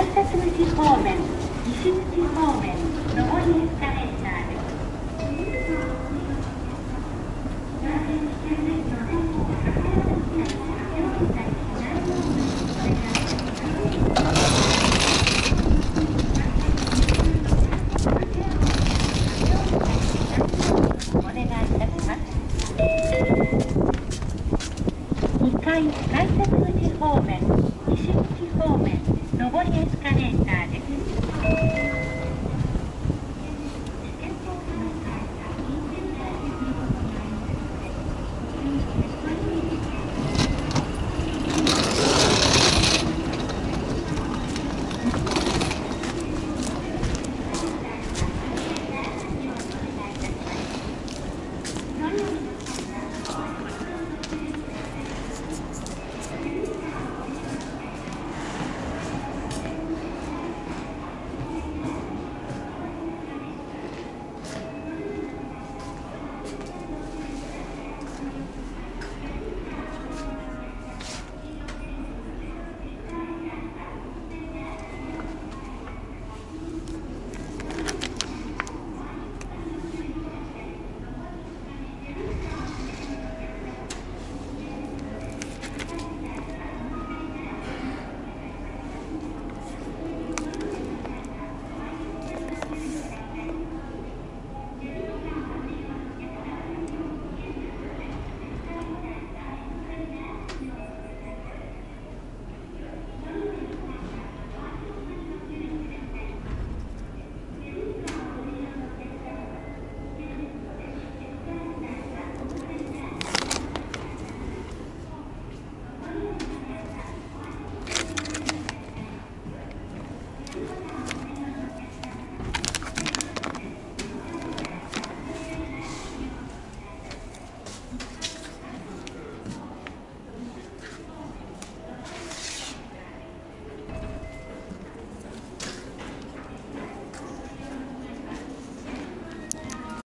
改札口方面西口方面上りエスカレーターですお願いいたします。2階改札口方面西口方面。上りエスカレーターです。